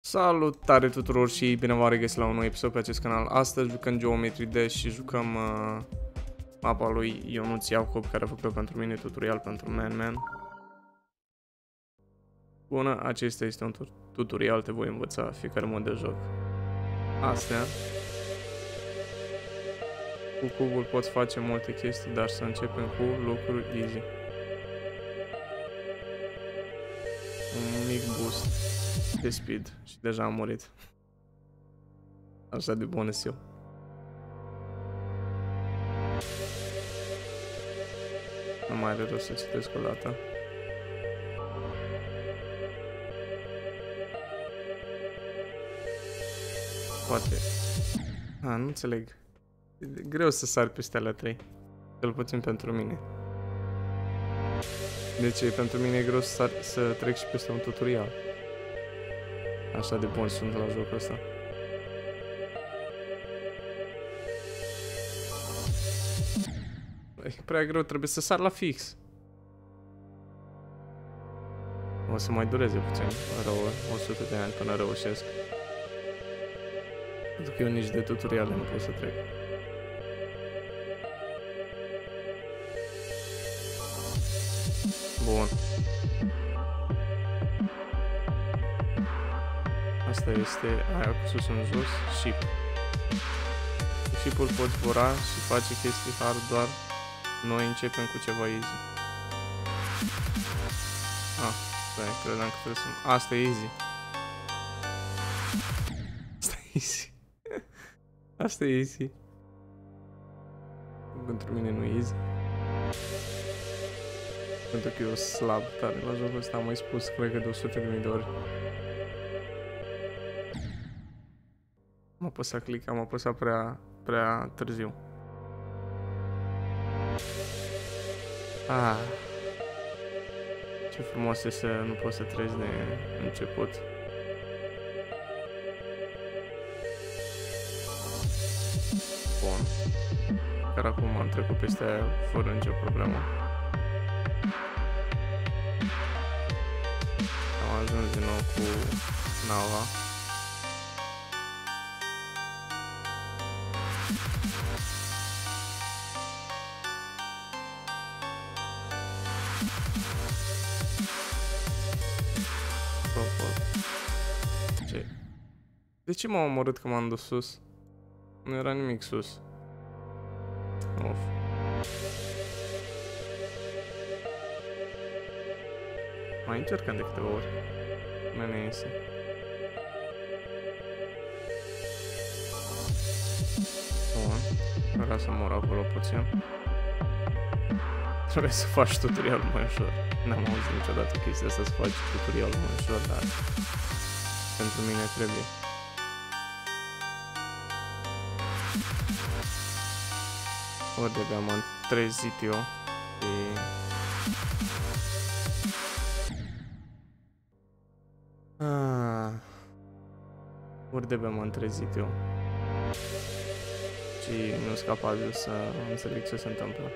Salutare tuturor și bine v-am regăsit la un nou episod pe acest canal. Astăzi jucăm Geometry Dash și jucăm uh, mapa lui Ionuț Iacob care a făcut pentru mine tutorial pentru Man Man. Bună, acesta este un tutorial, te voi învăța fiecare mod de joc. Astea. Cu cubul poți face multe chestii, dar să începem cu lucruri easy. Un mic boost de speed și deja am murit. Așa de bun eu. Nu mai are rost să citesc o dată. Poate. A, nu înțeleg. E greu să sar peste alea 3. Cel puțin pentru mine. Deci pentru mine e greu să, sar, să trec și peste un tutorial. Așa de bun sunt la jocul ăsta. E prea greu, trebuie să sar la fix. O să mai dureze puțin, rău, 100 de ani până reușesc. Pentru că eu nici de tutoriale nu pot să trec. Bun. Asta este aia cu sus în jos, ship. Cu ship-ul poți zbura și face chestii hard, doar noi începem cu ceva easy. Ah, stai, credeam că trebuie să... Asta e easy. Asta e easy. Asta e easy. Pentru mine nu e easy. Pentru că eu slab tare la jocul ăsta, am mai spus, cred că de 100 de mii de ori. Apăsat click, am apăsat prea, prea târziu. Ah. Ce frumos e să nu poți să treci de început. Bun. Chiar acum am trecut peste aia fără nicio problemă. Am ajuns din nou cu nava. De ce m-am omorât că m-am dus sus? Nu era nimic sus. Of. Mai încercăm de câteva ori. Nu ne iese. Bun. Vreau să mor acolo puțin. Trebuie să faci tutorialul mai ușor. N-am auzit niciodată chestia asta să faci tutorialul mai ușor, dar pentru mine trebuie. Ori de abia m-am trezit eu și... Ah. Ori de abia m-am trezit eu. Și nu sunt capabil să înțeleg ce se întâmplă.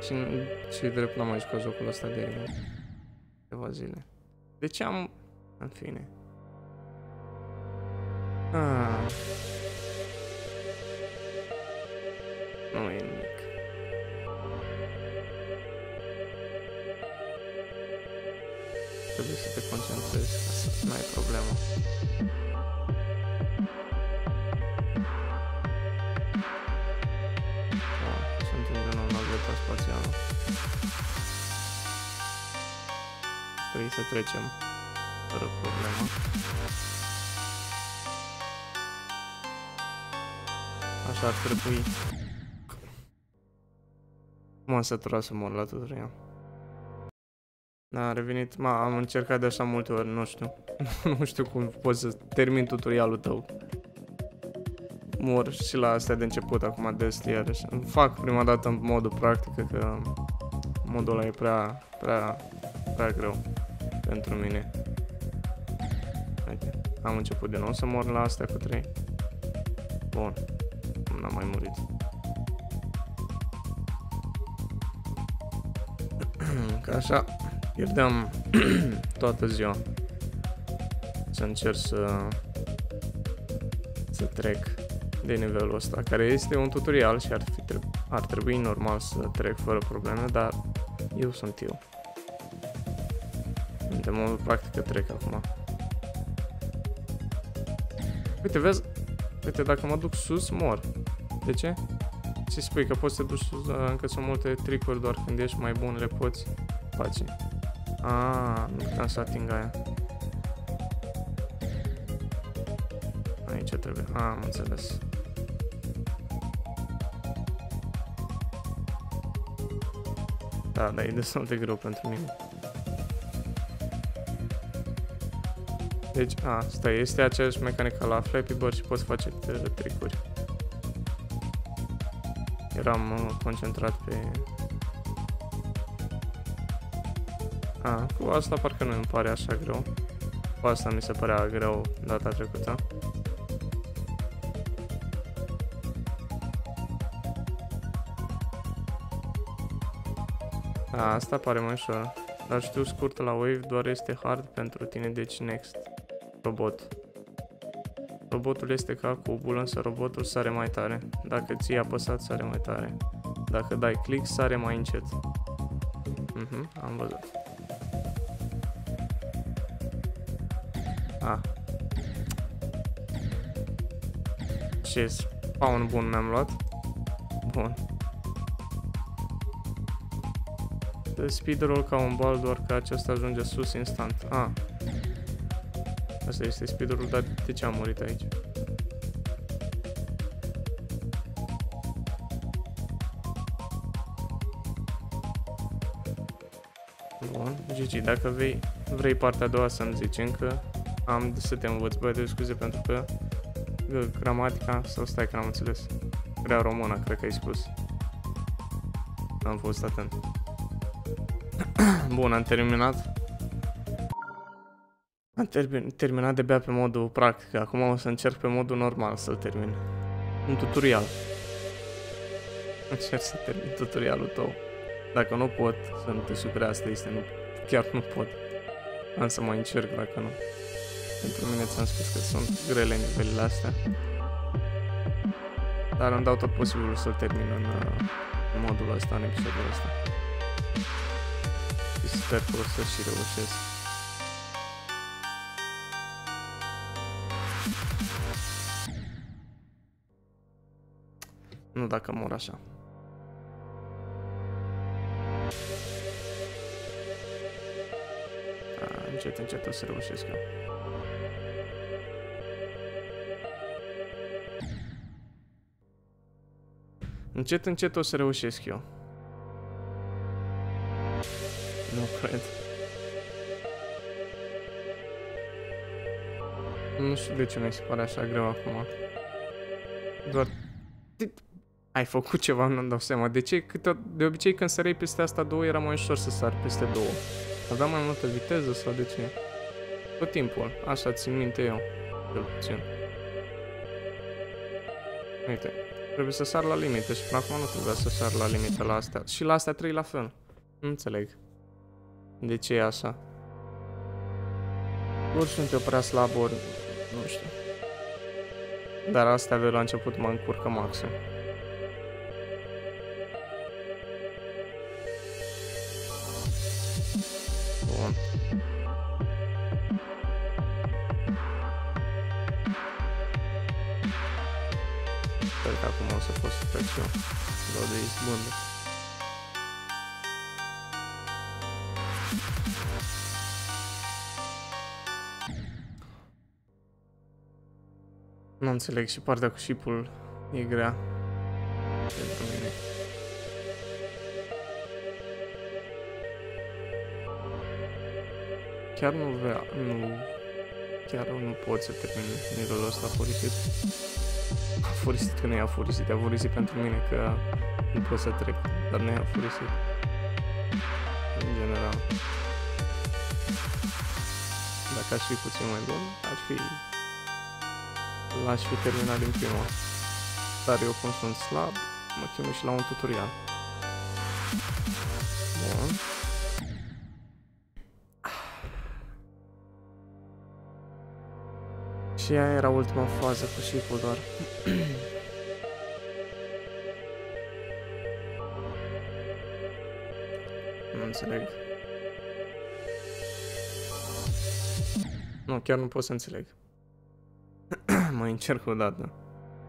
Și, și drept n-am mai jucat jocul ăsta de câteva zile. De ce am... În fine. Nu e nimic. Trebuie să te concentrezi ca să nu ai problemă. spațială. Trebuie să trecem fără problemă. Așa ar trebui. M-am săturat să mor la tutorial. Da, a revenit. Ma, am încercat de așa multe ori, nu știu. nu știu cum poți să termin tutorialul tău mor și la astea de început acum de iarăși. Fac prima dată în modul practic că modul ăla e prea, prea, prea greu pentru mine. Haide. Am început din nou să mor la astea cu 3. Bun. N-am mai murit. Ca așa, pierdeam toată ziua. să încerc să, să trec de nivelul ăsta, care este un tutorial și ar, fi, ar trebui normal să trec fără probleme, dar eu sunt eu. De mult practică trec acum. Uite, vezi? Uite, dacă mă duc sus, mor. De ce? Ce spui? Că poți să te duci sus, încă sunt multe tricuri, doar când ești mai bun le poți face. Ah, nu puteam să ating aia. Aici trebuie. Ah, am înțeles. Da, dar e destul de greu pentru mine. Deci, a, stai, este aceeași mecanică la Flappy Bird și poți face tricuri. Eram uh, concentrat pe... A, cu asta parcă nu îmi pare așa greu. Cu asta mi se părea greu data trecută. A, asta pare mai ușor. Dar știu scurt la Wave doar este hard pentru tine, deci next robot. Robotul este ca cubul, însă robotul sare mai tare. Dacă ți-ai apăsat, sare mai tare. Dacă dai click, sare mai încet. Mhm, am văzut. Ah. Ce spawn bun mi-am luat. Bun. Speedroll ca un bal, doar că acesta ajunge sus instant. Ah, Asta este speedrun, dar de ce am murit aici? Bun, GG, dacă vrei, vrei partea a doua să-mi zici încă, am să te învăț, băi, de scuze pentru că gramatica, sau stai că n-am înțeles, grea română, cred că ai spus. Am fost atent. Bun, am terminat. Am termin, terminat de-abia pe modul practic, acum o să încerc pe modul normal să-l termin. Un tutorial. Încerc să termin tutorialul tău. Dacă nu pot, să nu te supere asta este, nu, chiar nu pot. Am să mai încerc dacă nu. Pentru mine ți-am spus că sunt grele nivelele astea. Dar îmi dau tot posibilul să-l termin în, în modul ăsta, în episodul ăsta. Și sper că o să și reușesc. Nu dacă mor așa. A, încet, încet o să reușesc eu. Încet, încet o să reușesc eu. Nu cred. Nu știu de ce mi se pare așa greu acum. Doar ai făcut ceva, nu-mi dau seama. De ce? Câte, de obicei când săreai peste asta două era mai ușor să sar peste două. Aveam mai multă viteză sau de ce? Tot timpul. Așa țin minte eu. Cel puțin. Uite. Trebuie să sar la limită și până acum nu trebuia să sar la limită la astea. Și la astea trei la fel. Nu înțeleg. De ce e așa? Ori sunt eu prea slab, ori... Nu știu. Dar astea avea la început mă încurcă maxim. Că acum o să pot să trec eu. Dau de izbândă. Nu înțeleg și partea cu șipul e grea pentru mine. Chiar nu vrea, nu, chiar nu pot să termin nivelul ăsta furisit. Furisit că nu i-a furisit, i-a furisit pentru mine că nu pot să trec, dar nu i-a furisit. În general. Dacă aș fi puțin mai bun, ar fi... L-aș fi terminat din prima. Dar eu cum sunt slab, mă chinui și la un tutorial. Și aia era ultima fază cu ship doar. nu înțeleg. Nu, chiar nu pot să înțeleg. mai încerc o dată.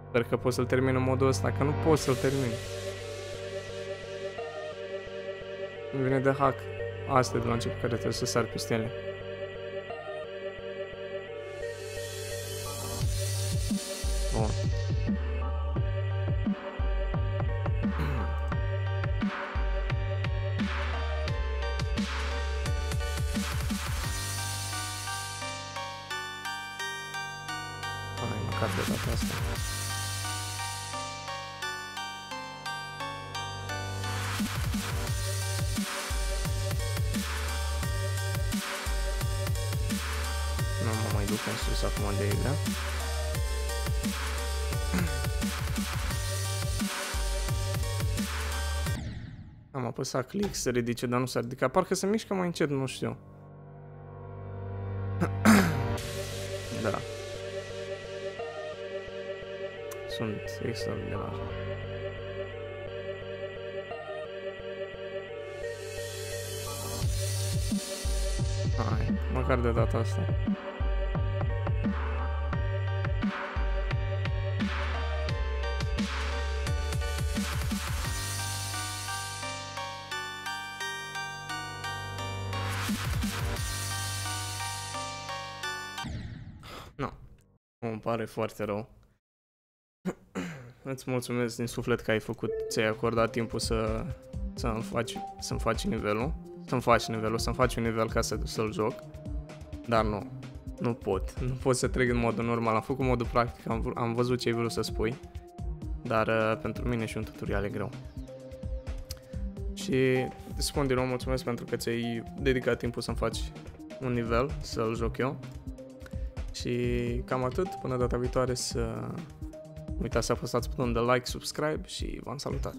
Sper că pot să-l termin în modul ăsta, că nu pot să-l termin. Îmi vine de hack. Asta e de la început care trebuie să sar peste ele. În sus acum de ele. Am apăsat click să ridice, dar nu s-a ridicat. Parcă se mișcă mai încet, nu știu. da. Sunt extraordinar. Hai, măcar de data asta. Îmi pare foarte rău. Îți mulțumesc din suflet că ai făcut, ți-ai acordat timpul să, să-mi faci, să-mi faci nivelul. Să-mi faci nivelul, să-mi faci un nivel ca să, să-l joc. Dar nu. Nu pot. Nu pot să trec în modul normal. Am făcut modul practic, am, am văzut ce ai vrut să spui. Dar uh, pentru mine și un tutorial e greu. Și spun din nou mulțumesc pentru că ți-ai dedicat timpul să-mi faci un nivel, să-l joc eu. Și cam atât, până data viitoare să nu uitați să apăsați butonul de like, subscribe și v-am salutat!